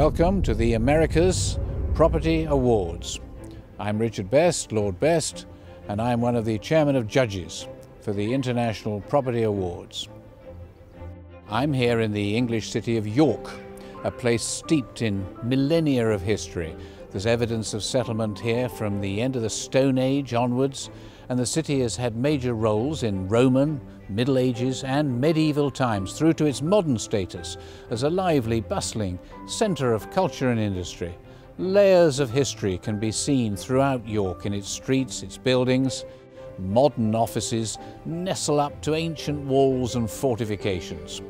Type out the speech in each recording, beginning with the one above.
Welcome to the Americas Property Awards. I'm Richard Best, Lord Best, and I'm one of the chairman of judges for the International Property Awards. I'm here in the English city of York, a place steeped in millennia of history. There's evidence of settlement here from the end of the Stone Age onwards, and the city has had major roles in Roman, Middle Ages and medieval times through to its modern status as a lively, bustling centre of culture and industry. Layers of history can be seen throughout York in its streets, its buildings. Modern offices nestle up to ancient walls and fortifications.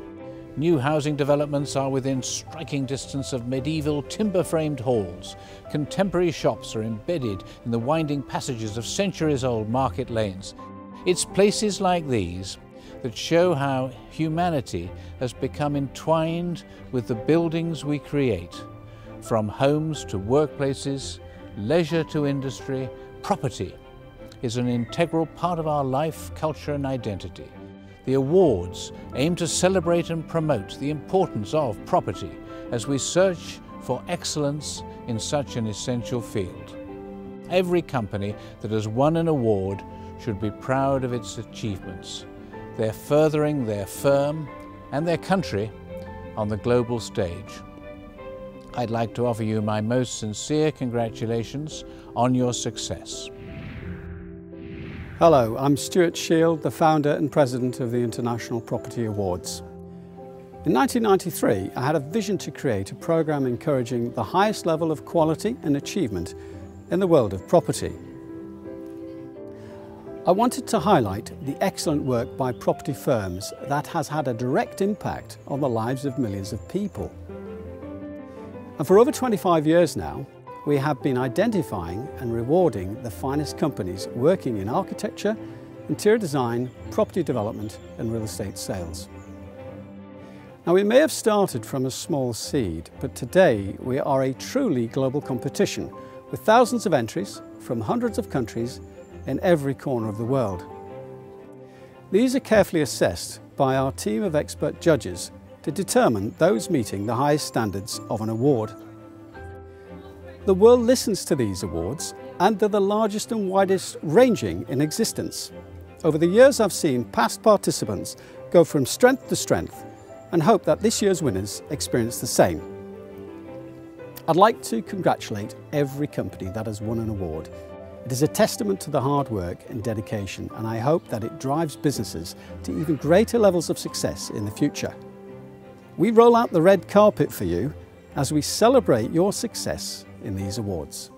New housing developments are within striking distance of medieval timber-framed halls. Contemporary shops are embedded in the winding passages of centuries-old market lanes. It's places like these that show how humanity has become entwined with the buildings we create. From homes to workplaces, leisure to industry, property is an integral part of our life, culture and identity. The awards aim to celebrate and promote the importance of property as we search for excellence in such an essential field. Every company that has won an award should be proud of its achievements they're furthering their firm and their country on the global stage. I'd like to offer you my most sincere congratulations on your success. Hello, I'm Stuart Shield, the founder and president of the International Property Awards. In 1993, I had a vision to create a programme encouraging the highest level of quality and achievement in the world of property. I wanted to highlight the excellent work by property firms that has had a direct impact on the lives of millions of people. And for over 25 years now, we have been identifying and rewarding the finest companies working in architecture, interior design, property development and real estate sales. Now we may have started from a small seed, but today we are a truly global competition with thousands of entries from hundreds of countries in every corner of the world. These are carefully assessed by our team of expert judges to determine those meeting the highest standards of an award. The world listens to these awards and they're the largest and widest ranging in existence. Over the years I've seen past participants go from strength to strength and hope that this year's winners experience the same. I'd like to congratulate every company that has won an award it is a testament to the hard work and dedication and I hope that it drives businesses to even greater levels of success in the future. We roll out the red carpet for you as we celebrate your success in these awards.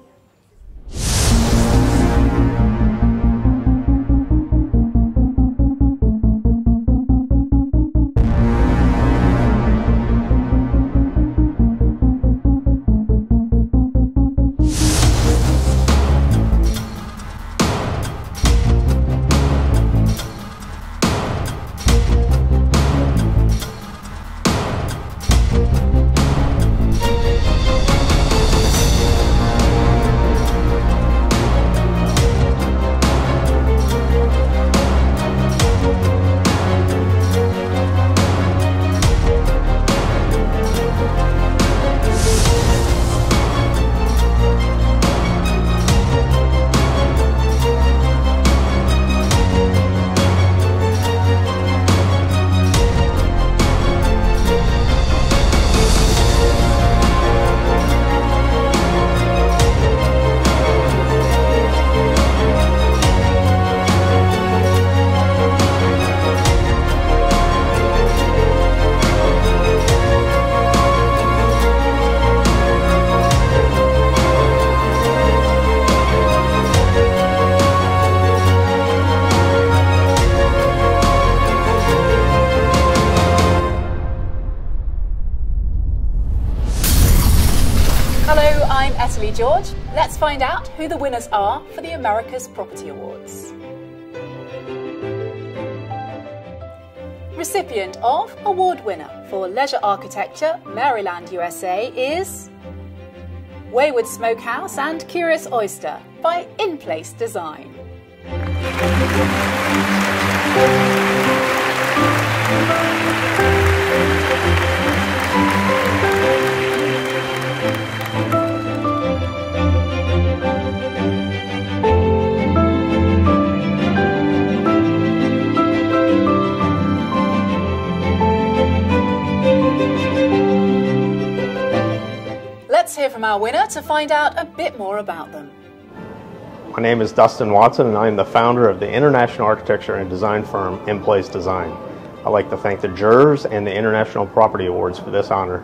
Etterly George. Let's find out who the winners are for the America's Property Awards. Recipient of Award Winner for Leisure Architecture, Maryland, USA is Wayward Smokehouse and Curious Oyster by In Place Design. Let's hear from our winner to find out a bit more about them. My name is Dustin Watson and I am the founder of the international architecture and design firm In Place Design. I'd like to thank the jurors and the International Property Awards for this honor.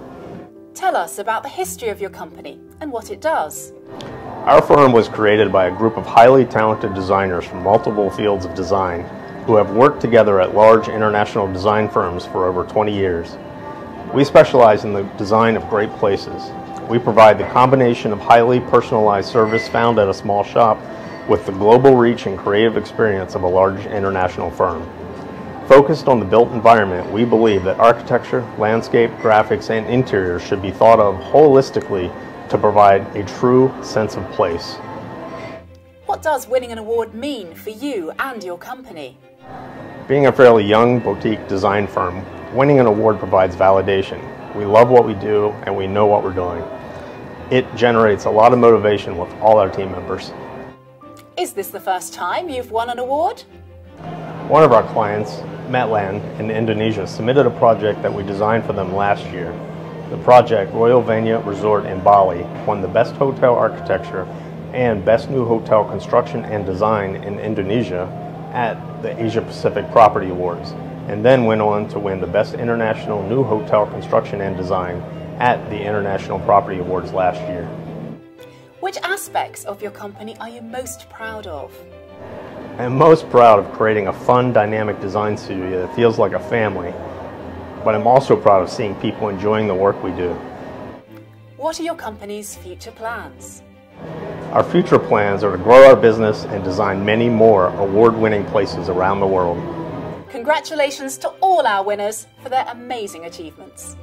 Tell us about the history of your company and what it does. Our firm was created by a group of highly talented designers from multiple fields of design who have worked together at large international design firms for over 20 years. We specialize in the design of great places. We provide the combination of highly personalized service found at a small shop with the global reach and creative experience of a large international firm. Focused on the built environment, we believe that architecture, landscape, graphics, and interiors should be thought of holistically to provide a true sense of place. What does winning an award mean for you and your company? Being a fairly young boutique design firm, winning an award provides validation. We love what we do and we know what we're doing. It generates a lot of motivation with all our team members. Is this the first time you've won an award? One of our clients, Metland in Indonesia, submitted a project that we designed for them last year. The project, Royal Vanya Resort in Bali, won the Best Hotel Architecture and Best New Hotel Construction and Design in Indonesia at the Asia Pacific Property Awards, and then went on to win the Best International New Hotel Construction and Design at the International Property Awards last year. Which aspects of your company are you most proud of? I am most proud of creating a fun, dynamic design studio that feels like a family, but I'm also proud of seeing people enjoying the work we do. What are your company's future plans? Our future plans are to grow our business and design many more award-winning places around the world. Congratulations to all our winners for their amazing achievements.